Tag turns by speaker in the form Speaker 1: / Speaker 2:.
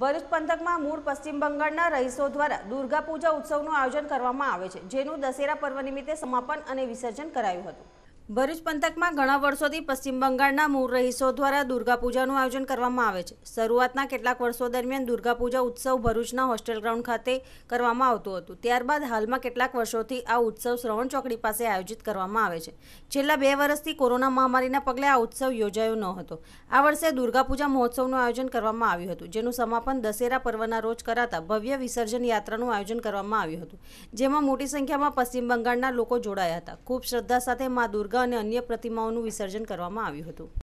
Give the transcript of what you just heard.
Speaker 1: ભરૂચ પંથકમાં મૂળ પશ્ચિમ બંગાળના રહીશો દ્વારા દુર્ગા પૂજા ઉત્સવનું આયોજન કરવામાં આવે છે, જેનું દશેરા પર્વ નિમિત્તે સમાપન અને વિસર્જન કરાયું હતું. ભરૂચ પંથકમાં ઘણા વર્ષોથી પશ્ચિમ બંગાળના મૂળ રહીશો દ્વારા દુર્ગા પૂજાનું આયોજન કરવામાં આવે છે શરૂઆતના કેટલાક વર્ષો દરમિયાન દુર્ગા પૂજા ઉત્સવ ભરૂચના હોસ્ટેલ ગ્રાઉન્ડ ખાતે કરવામાં આવતું હતું ત્યારબાદ હાલમાં કેટલાક વર્ષોથી આ ઉત્સવ શ્રવણ ચોકડી પાસે આયોજિત કરવામાં આવે છે છેલ્લા બે વર્ષથી કોરોના મહામારીના પગલે આ ઉત્સવ યોજાયો ન હતો આ વર્ષે દુર્ગા પૂજા મહોત્સવનું આયોજન કરવામાં આવ્યું હતું જેનું સમાપન દશેરા પર્વના રોજ કરાતા ભવ્ય વિસર્જન યાત્રાનું આયોજન કરવામાં આવ્યું હતું જેમાં મોટી સંખ્યામાં પશ્ચિમ બંગાળના લોકો જોડાયા હતા ખૂબ શ્રદ્ધા સાથે મા દુર્ગા અને અન્ય પ્રતિમાઓનું વિસર્જન કરવામાં આવ્યું હતું.